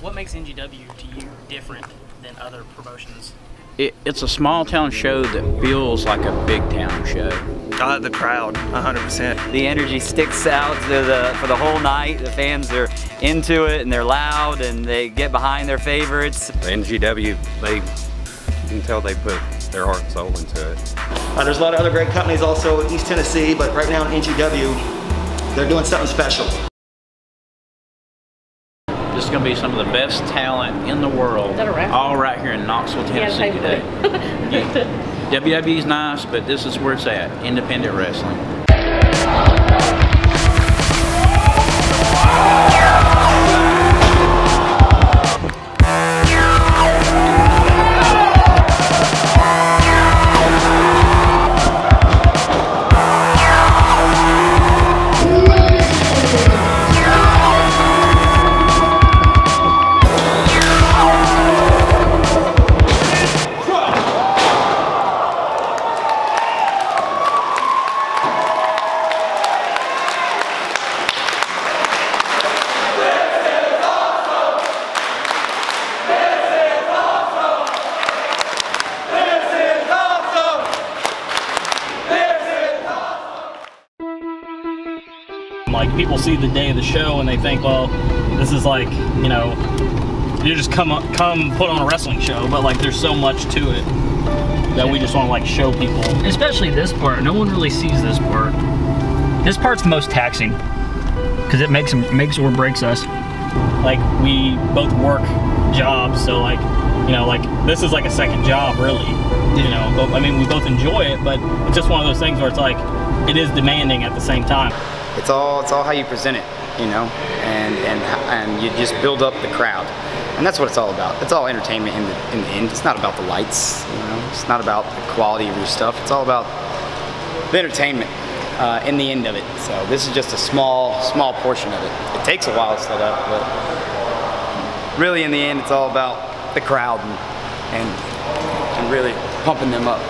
What makes NGW to you different than other promotions? It, it's a small town show that feels like a big town show. Uh, the crowd, 100%. The energy sticks out to the, for the whole night. The fans are into it and they're loud and they get behind their favorites. The NGW, they, you can tell they put their heart and soul into it. Uh, there's a lot of other great companies also in East Tennessee, but right now in NGW, they're doing something special. This is going to be some of the best talent in the world, all right here in Knoxville, Tennessee today. Yeah. WWE's nice, but this is where it's at, independent wrestling. Like people see the day of the show and they think, well, this is like, you know, you just come up, come put on a wrestling show, but like there's so much to it that we just want to like show people. Especially this part. No one really sees this part. This part's the most taxing because it makes makes or breaks us. Like we both work jobs, so like, you know, like this is like a second job, really. You know, but I mean, we both enjoy it, but it's just one of those things where it's like, it is demanding at the same time. It's all it's all how you present it, you know, and and and you just build up the crowd, and that's what it's all about. It's all entertainment in the in the end. It's not about the lights, you know. It's not about the quality of your stuff. It's all about the entertainment uh, in the end of it. So this is just a small small portion of it. It takes a while to set up, but really in the end, it's all about the crowd and and, and really pumping them up.